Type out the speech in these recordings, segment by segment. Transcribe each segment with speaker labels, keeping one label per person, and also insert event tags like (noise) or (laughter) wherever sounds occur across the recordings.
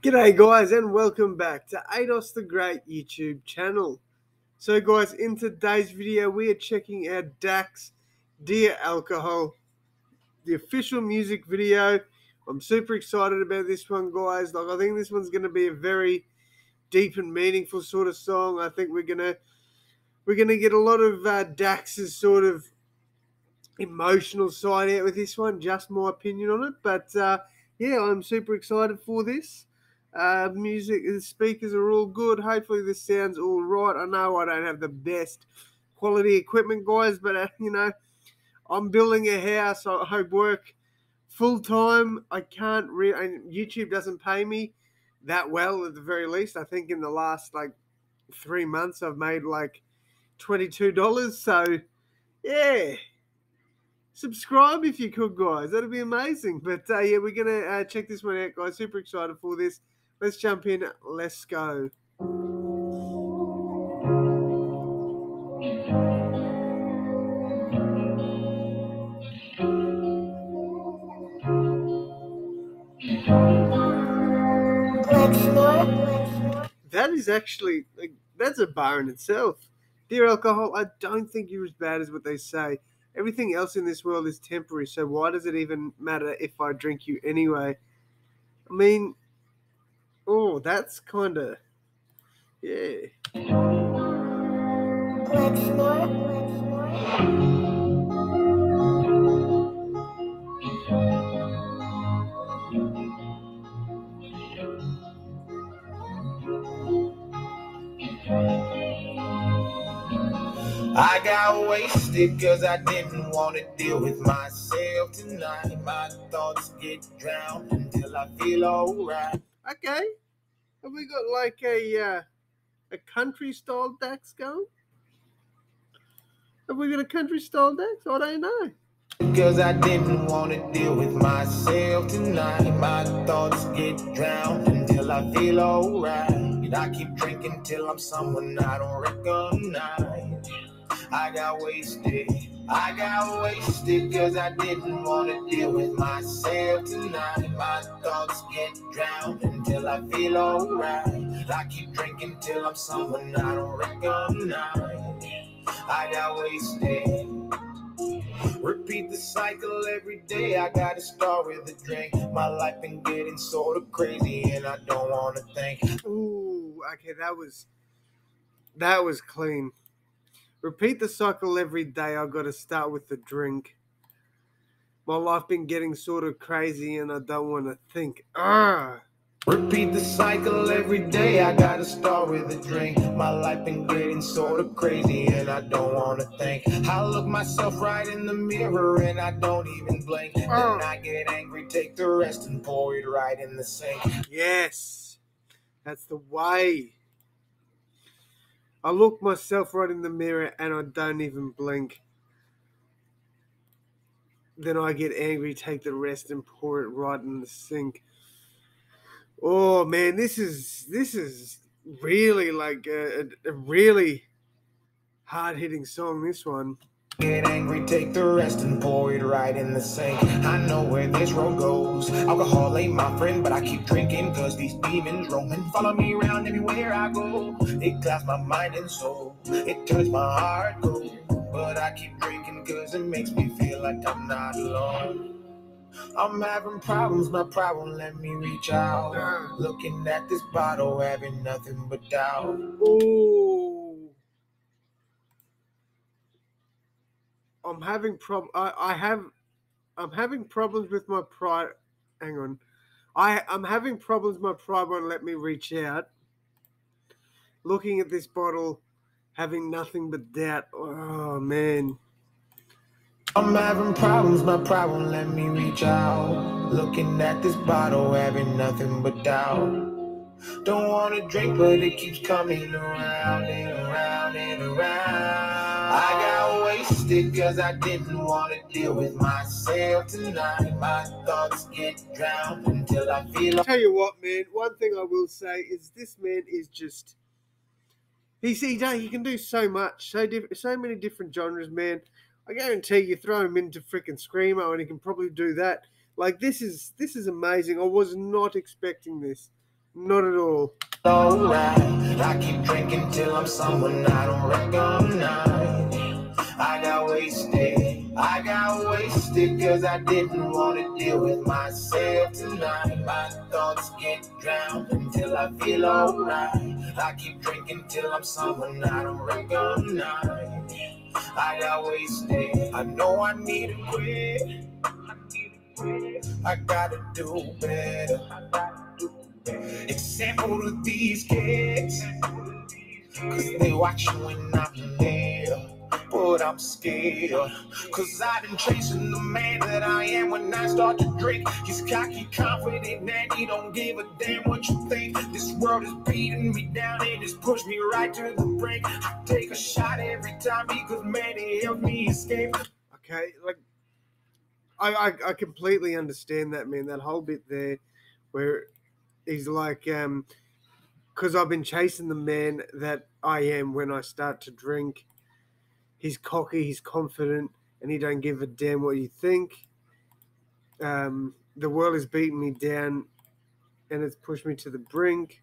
Speaker 1: G'day, guys, and welcome back to Ados the Great YouTube channel. So, guys, in today's video, we are checking out Dax Dear Alcohol, the official music video. I'm super excited about this one, guys. Like, I think this one's going to be a very deep and meaningful sort of song. I think we're gonna we're gonna get a lot of uh, Dax's sort of emotional side out with this one. Just my opinion on it, but uh, yeah, I'm super excited for this. Uh, music, the speakers are all good. Hopefully, this sounds all right. I know I don't have the best quality equipment, guys, but uh, you know, I'm building a house. I hope work full time. I can't really, YouTube doesn't pay me that well at the very least. I think in the last like three months, I've made like $22. So, yeah. Subscribe if you could, guys. That'd be amazing. But uh, yeah, we're to uh, check this one out, guys. Super excited for this. Let's jump in. Let's go. That is actually like, that's a bar in itself. Dear alcohol, I don't think you're as bad as what they say. Everything else in this world is temporary, so why does it even matter if I drink you anyway? I mean, Oh, that's kind of yeah. Let's
Speaker 2: I got wasted cause I didn't want to deal with myself tonight. My thoughts get drowned until I feel alright.
Speaker 1: Okay. Have we got like a uh, a country style Dax going? Have we got a country style Dax? I don't know.
Speaker 2: Because I didn't want to deal with myself tonight. My thoughts get drowned until I feel alright. I keep drinking till I'm someone I don't recognize. I got wasted. I got wasted cause I didn't want to deal with myself tonight. My thoughts get drowned until I feel alright. I keep drinking till I'm someone I don't recognize. I got wasted. Repeat the cycle every day. I gotta start with a drink. My life been getting sort of crazy, and I don't wanna think.
Speaker 1: Ooh, okay, that was that was clean. Repeat the cycle every day. I've got to start with the drink. My life been getting sort of crazy and I don't want to think. Ah.
Speaker 2: Repeat the cycle every day. I gotta start with a drink. My life been getting sort of crazy, and I don't wanna think. I look myself right in the mirror, and I don't even blink. Then I get angry, take the rest, and pour it right in the sink.
Speaker 1: Yes, that's the way. I look myself right in the mirror and I don't even blink. Then I get angry, take the rest, and pour it right in the sink. Oh man, this is this is really like a, a really hard hitting song. This one.
Speaker 2: Get angry, take the rest and pour it right in the sink. I know where this road goes. Alcohol ain't my friend, but I keep drinking cause these demons roaming. Follow me around everywhere I go. It clouds my mind and soul. It turns my heart cold. But I keep drinking cause it makes me feel like I'm not alone. I'm having problems, my problem let me reach out. Looking at this bottle, having nothing but doubt.
Speaker 1: Ooh. I'm having prob. I, I have. I'm having problems with my pride. Hang on. I I'm having problems. My pride won't let me reach out. Looking at this bottle, having nothing but doubt. Oh man.
Speaker 2: I'm having problems, my pride won't let me reach out. Looking at this bottle, having nothing but doubt. Don't wanna drink, but it keeps coming around and around and around. I got wasted cause I didn't want to deal with myself tonight. My thoughts get drowned until I feel.
Speaker 1: I'll tell you what, man. One thing I will say is this man is just. He's, he, he can do so much, so diff, so many different genres, man. I guarantee you throw him into freaking screamo and he can probably do that. Like this is this is amazing. I was not expecting this, Not at all.
Speaker 2: Alright, I keep drinking till I'm someone I don't recognize. I got wasted, I got wasted cause I didn't want to deal with myself tonight. My thoughts get drowned until I feel alright. I keep drinking till I'm someone I don't recognize. I got wasted, I know I need to quit. I gotta do better. Example of these kids. Cause they watch you when I'm there. But I'm scared. Cause I've been chasing the man that I am when I start to drink. He's cocky, confident, and he don't give a damn what you think. This world is beating me down and it's pushed me right to the brink. I take a shot every time because man, it helps me escape.
Speaker 1: Okay, like I, I I completely understand that man. That whole bit there, where he's like, um, because I've been chasing the man that I am when I start to drink. He's cocky, he's confident, and he don't give a damn what you think. Um, the world has beaten me down, and it's pushed me to the brink.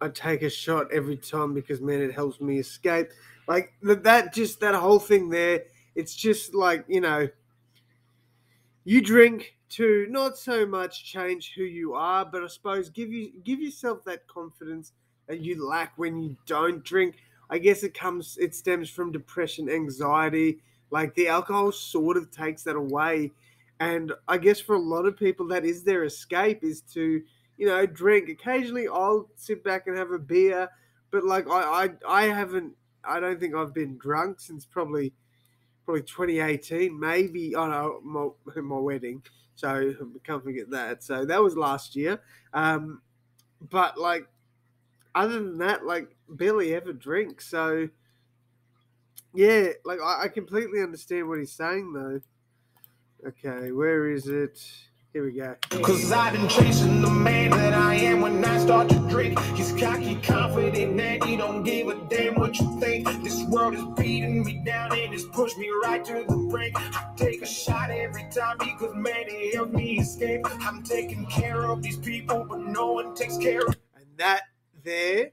Speaker 1: I take a shot every time because man, it helps me escape. Like th- that, just that whole thing there. It's just like you know, you drink to not so much change who you are, but I suppose give you give yourself that confidence that you lack when you don't drink. I guess it comes, it stems from depression, anxiety. Like the alcohol sort of takes that away, and I guess for a lot of people, that is their escape is to you know drink. Occasionally, I'll sit back and have a beer, but like I I, I haven't. I don't think I've been drunk since probably probably 2018, maybe. Oh no, my, (laughs) my wedding. So (laughs) I can't forget that. So that was last year. Um, but like, other than that, like barely ever drink. So yeah, like I, I completely understand what he's saying though. Okay, where is it? Here we go.
Speaker 2: Cause I've been chasing the man that I am when I start to drink. He's cocky, confident, and he don't give a damn what you think. This world is beating me down and it's pushed me right to the brink. I take a shot every time because man, it helps me escape. I'm taking care of these people, but no one takes care of.
Speaker 1: And that there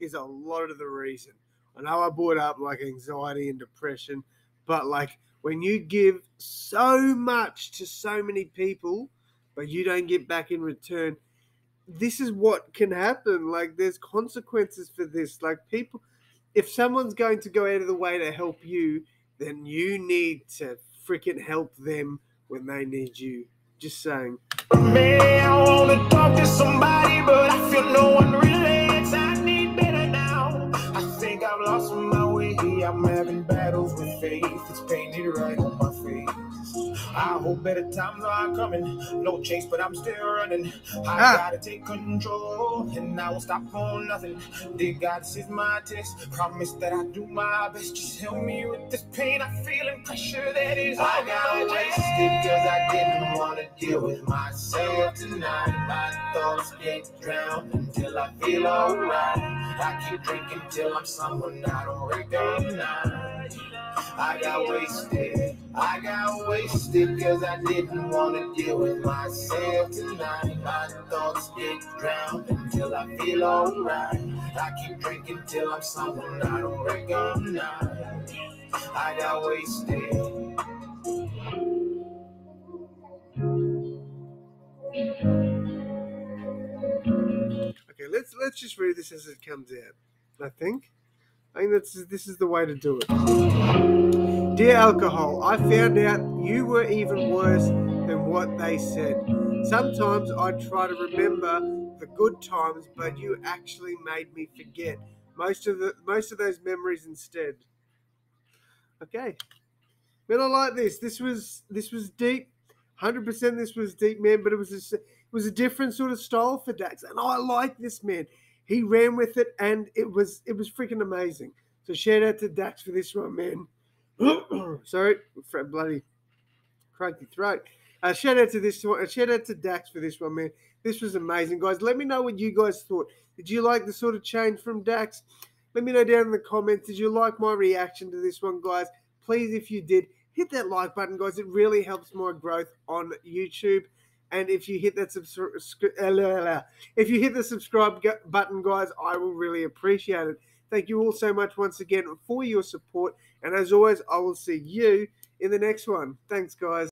Speaker 1: is a lot of the reason. I know I brought up like anxiety and depression, but like when you give so much to so many people, but you don't get back in return, this is what can happen. Like there's consequences for this. Like people, if someone's going to go out of the way to help you, then you need to freaking help them when they need you. Just saying.
Speaker 2: Me, faith. It's painted right on my face. I hope better times are coming. No chase, but I'm still running. I
Speaker 1: Ah.
Speaker 2: gotta take control, and I won't stop for nothing. Dear God, this is my test. Promise that I do my best. Just help me with this pain I feel and pressure that is. I got wasted because I didn't want to deal with myself tonight. My thoughts get drowned until I feel alright. I keep drinking till I'm someone I don't recognize. I got wasted. I got wasted because I didn't want to deal with myself tonight. My thoughts get drowned until I feel alright. I keep drinking till I'm someone I don't recognize. I got wasted.
Speaker 1: Okay, let's let's just read this as it comes out. I think. I think that's this is the way to do it. Dear alcohol, I found out you were even worse than what they said. Sometimes I try to remember the good times, but you actually made me forget most of the most of those memories instead. Okay. Man, I like this. This was this was deep. Hundred percent, this was deep, man. But it was a, it was a different sort of style for Dax, and I like this man. He ran with it, and it was it was freaking amazing. So shout out to Dax for this one, man. (clears throat) Sorry, bloody cranky throat. Uh, shout out to this one. uh, Shout out to Dax for this one, man. This was amazing, guys. Let me know what you guys thought. Did you like the sort of change from Dax? Let me know down in the comments. Did you like my reaction to this one, guys? Please, if you did, hit that like button, guys. It really helps my growth on YouTube. And if you hit that subscribe, uh, if you hit the subscribe button, guys, I will really appreciate it. Thank you all so much once again for your support. And as always, I will see you in the next one. Thanks, guys.